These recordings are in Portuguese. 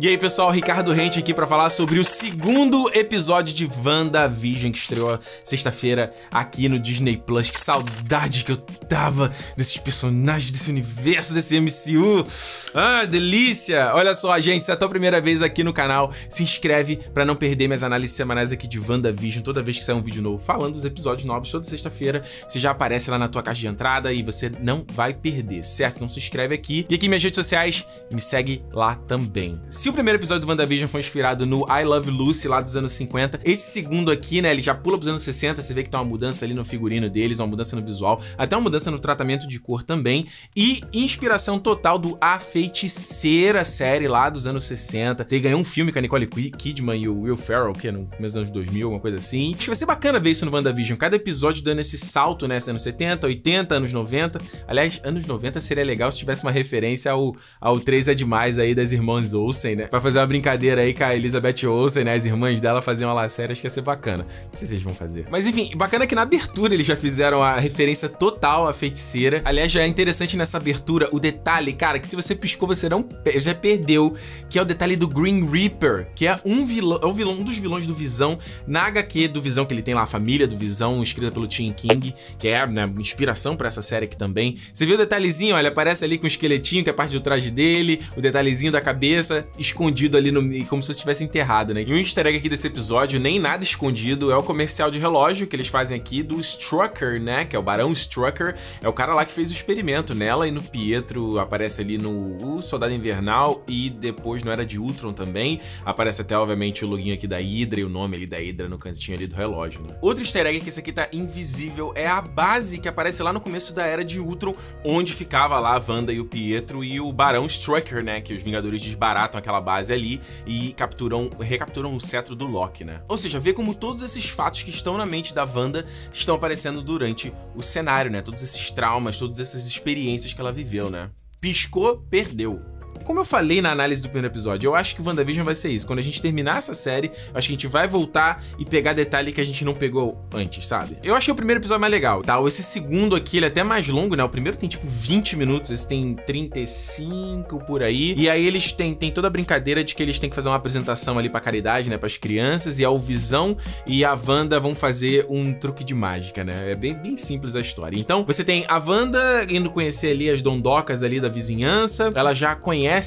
E aí, pessoal, Ricardo Rente aqui para falar sobre o segundo episódio de WandaVision que estreou sexta-feira aqui no Disney Plus. Que saudade que eu tava desses personagens, desse universo, desse MCU. Ah, delícia! Olha só, gente, se é a tua primeira vez aqui no canal, se inscreve para não perder minhas análises semanais aqui de WandaVision. Toda vez que sair um vídeo novo falando dos episódios novos, toda sexta-feira, você já aparece lá na tua caixa de entrada e você não vai perder, certo? Então se inscreve aqui. E aqui minhas redes sociais, me segue lá também. Se se o primeiro episódio do WandaVision foi inspirado no I Love Lucy lá dos anos 50, esse segundo aqui, né, ele já pula pros anos 60, você vê que tá uma mudança ali no figurino deles, uma mudança no visual, até uma mudança no tratamento de cor também, e inspiração total do A Feiticeira série lá dos anos 60. Ele ganhou um filme com a Nicole Kidman e o Will Ferrell, que é no começo dos anos 2000, alguma coisa assim. Que vai ser bacana ver isso no WandaVision, cada episódio dando esse salto, né, anos 70, 80, anos 90. Aliás, anos 90 seria legal se tivesse uma referência ao, ao 3 é Demais aí das irmãs Olsen, né? Pra fazer uma brincadeira aí com a Elizabeth Olsen, né? As irmãs dela faziam uma série, acho que ia ser bacana. Não sei se eles vão fazer. Mas enfim, bacana que na abertura eles já fizeram a referência total à feiticeira. Aliás, já é interessante nessa abertura o detalhe, cara, que se você piscou, você não já perdeu, que é o detalhe do Green Reaper, que é um vilão, é o vilão, um dos vilões do Visão na HQ do Visão, que ele tem lá, a família do Visão, escrita pelo Tim King, que é né, inspiração para essa série aqui também. Você viu o detalhezinho, olha, aparece ali com o esqueletinho, que é parte do traje dele, o detalhezinho da cabeça, escondido ali no como se estivesse enterrado, né? E um easter egg aqui desse episódio, nem nada escondido, é o comercial de relógio que eles fazem aqui do Strucker, né? Que é o Barão Strucker, é o cara lá que fez o experimento nela e no Pietro, aparece ali no Soldado Invernal e depois no Era de Ultron também. Aparece até, obviamente, o loginho aqui da Hydra e o nome ali da Hydra no cantinho ali do relógio, né? Outro easter egg que esse aqui tá invisível é a base que aparece lá no começo da Era de Ultron, onde ficava lá a Wanda e o Pietro e o Barão Strucker, né? Que os Vingadores desbaratam aquela base ali e capturam, recapturam o cetro do Loki, né? Ou seja, vê como todos esses fatos que estão na mente da Wanda estão aparecendo durante o cenário, né? Todos esses traumas, todas essas experiências que ela viveu, né? Piscou, perdeu. Como eu falei na análise do primeiro episódio, eu acho que o WandaVision vai ser isso. Quando a gente terminar essa série, acho que a gente vai voltar e pegar detalhe que a gente não pegou antes, sabe? Eu achei o primeiro episódio mais legal, tá? Esse segundo aqui, ele é até mais longo, né? O primeiro tem tipo 20 minutos, esse tem 35 por aí. E aí eles têm, têm toda a brincadeira de que eles têm que fazer uma apresentação ali pra caridade, né? Pras crianças. E a Visão e a Wanda vão fazer um truque de mágica, né? É bem, bem simples a história. Então, você tem a Wanda indo conhecer ali as dondocas ali da vizinhança. Ela já conhece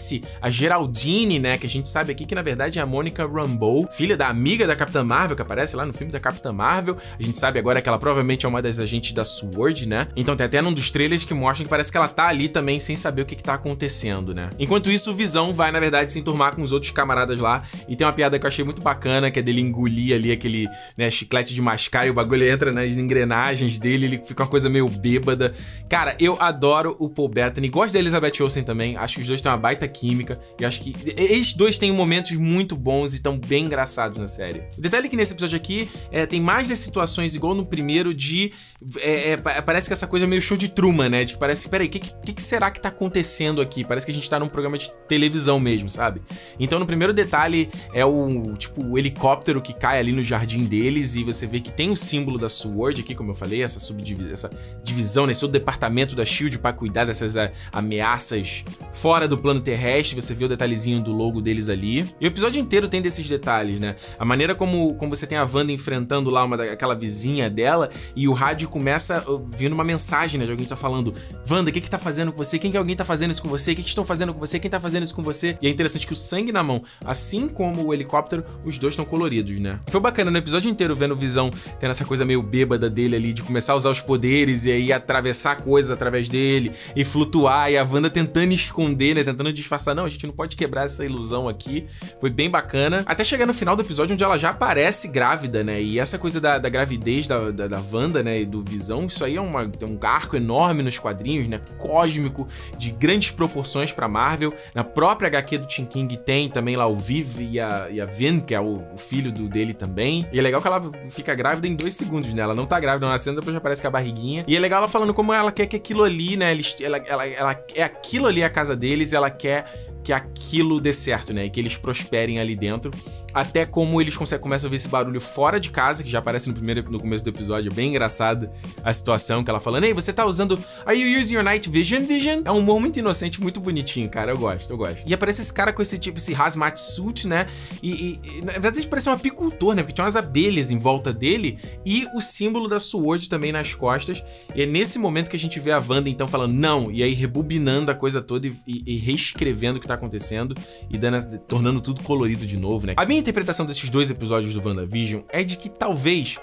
a Geraldine, né? Que a gente sabe aqui que na verdade é a Mônica Rambeau, filha da amiga da Capitã Marvel, que aparece lá no filme da Capitã Marvel. A gente sabe agora que ela provavelmente é uma das agentes da SWORD, né? Então tem até num dos trailers que mostram que parece que ela tá ali também sem saber o que, que tá acontecendo, né? Enquanto isso, o Visão vai, na verdade, se enturmar com os outros camaradas lá. E tem uma piada que eu achei muito bacana, que é dele engolir ali aquele né, chiclete de mascar e o bagulho entra nas engrenagens dele, ele fica uma coisa meio bêbada. Cara, eu adoro o Paul Bettany, gosto da Elizabeth Olsen também, acho que os dois têm uma baita química. E acho que eles dois têm momentos muito bons e estão bem engraçados na série. O detalhe é que nesse episódio aqui é, tem mais das situações, igual no primeiro, de. É, é, parece que essa coisa é meio show de Truman, né? De que parece, peraí, o que, que, que, será que tá acontecendo aqui? Parece que a gente tá num programa de televisão mesmo, sabe? Então no primeiro detalhe é o tipo o helicóptero que cai ali no jardim deles e você vê que tem o símbolo da SWORD aqui, como eu falei, essa subdivisão, essa divisão, né? Esse departamento da SHIELD para cuidar dessas a, ameaças fora do plano terrestre, você vê o detalhezinho do logo deles ali. E o episódio inteiro tem desses detalhes, né? A maneira como, como você tem a Wanda enfrentando lá uma aquela vizinha dela e o rádio começa uh, vindo uma mensagem, né? De alguém tá falando: Wanda, o que que tá fazendo com você? Quem que alguém tá fazendo isso com você? O que que estão fazendo com você? Quem tá fazendo isso com você? E é interessante que o sangue na mão, assim como o helicóptero, os dois estão coloridos, né? Foi bacana no episódio inteiro vendo o Visão tendo essa coisa meio bêbada dele ali, de começar a usar os poderes e aí atravessar coisas através dele e flutuar, e a Wanda tentando esconder, né? Tentando disfarçar, não, a gente não pode quebrar essa ilusão aqui. Foi bem bacana. Até chegar no final do episódio, onde ela já aparece grávida, né? E essa coisa da, da gravidez da, da, da Wanda, né? E do Visão, isso aí é uma, um arco enorme nos quadrinhos, né? Cósmico, de grandes proporções pra Marvel. Na própria HQ do Tim King tem também lá o Viv e a, e a Vin, que é o, o filho do, dele também. E é legal que ela fica grávida em dois segundos, né? Ela não tá grávida nascendo, depois já aparece com a barriguinha. E é legal ela falando como ela quer que aquilo ali, né? Ela, ela, ela é aquilo ali a casa deles, ela quer que aquilo dê certo, né? E que eles prosperem ali dentro. Até como eles começam a ver esse barulho fora de casa, que já aparece no primeiro no começo do episódio, é bem engraçado a situação que ela falando, ei, você tá usando. Are you using your night vision vision? É um humor muito inocente, muito bonitinho, cara. Eu gosto, eu gosto. E aparece esse cara com esse tipo, esse hazmat suit, né? E, e, e na verdade parece um apicultor, né? Porque tinha umas abelhas em volta dele e o símbolo da Sword também nas costas. E é nesse momento que a gente vê a Wanda então falando, não, e aí rebobinando a coisa toda e, e, reescrevendo o que tá acontecendo e dando, tornando tudo colorido de novo, né? A minha interpretação desses dois episódios do WandaVision é de que talvez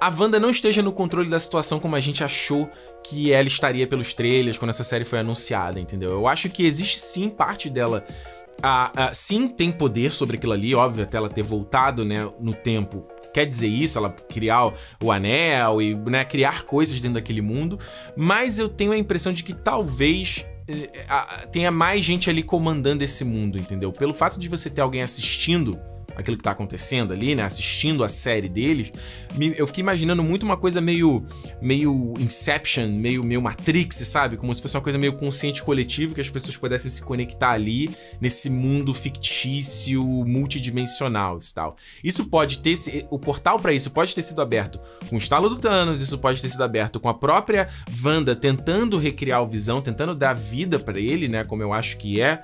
a Wanda não esteja no controle da situação como a gente achou que ela estaria pelos trailers quando essa série foi anunciada, entendeu? Eu acho que existe sim parte dela. A, a, sim, tem poder sobre aquilo ali, óbvio, até ela ter voltado né, no tempo. Quer dizer isso, ela criar o anel e né, criar coisas dentro daquele mundo. Mas eu tenho a impressão de que talvez tenha mais gente ali comandando esse mundo, entendeu? Pelo fato de você ter alguém assistindo aquilo que tá acontecendo ali, né? Assistindo a série deles, eu fiquei imaginando muito uma coisa meio meio Inception, meio, meio Matrix, sabe? Como se fosse uma coisa meio consciente coletivo, que as pessoas pudessem se conectar ali nesse mundo fictício, multidimensional e tal. Isso pode ter o portal para isso pode ter sido aberto com o estalo do Thanos, isso pode ter sido aberto com a própria Wanda tentando recriar o Visão, tentando dar vida para ele, né? Como eu acho que é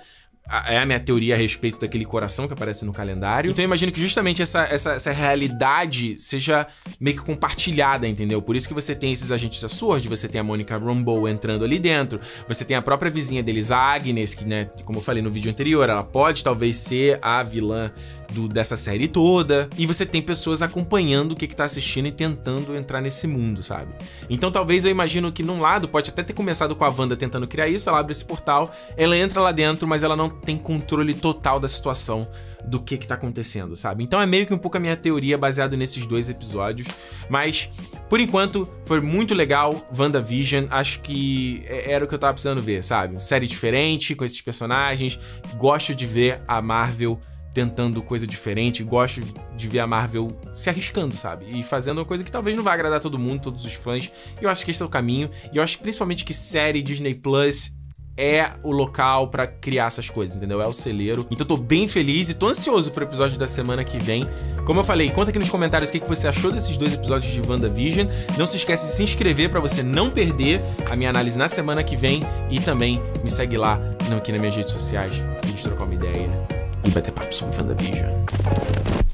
é a minha teoria a respeito daquele coração que aparece no calendário. Então eu imagino que justamente essa, essa, essa realidade seja meio que compartilhada, entendeu? Por isso que você tem esses agentes da Sword, você tem a Monica Rambeau entrando ali dentro, você tem a própria vizinha deles, a Agnes, que, né, como eu falei no vídeo anterior, ela pode talvez ser a vilã do, dessa série toda. E você tem pessoas acompanhando o que, que tá assistindo e tentando entrar nesse mundo, sabe? Então talvez eu imagino que num lado pode até ter começado com a Wanda tentando criar isso, ela abre esse portal, ela entra lá dentro, mas ela não tem controle total da situação do que que tá acontecendo, sabe? Então é meio que um pouco a minha teoria baseado nesses dois episódios, mas por enquanto foi muito legal WandaVision, acho que é, era o que eu tava precisando ver, sabe? Série diferente com esses personagens, gosto de ver a Marvel tentando coisa diferente, gosto de ver a Marvel se arriscando, sabe? E fazendo uma coisa que talvez não vai agradar todo mundo, todos os fãs. E eu acho que esse é o caminho. E eu acho principalmente que série Disney Plus é o local para criar essas coisas, entendeu? É o celeiro. Então tô bem feliz e tô ansioso pro episódio da semana que vem. Como eu falei, conta aqui nos comentários o que você achou desses dois episódios de WandaVision. Não se esquece de se inscrever para você não perder a minha análise na semana que vem e também me segue lá aqui nas minhas redes sociais pra gente trocar uma ideia e bater papo sobre WandaVision.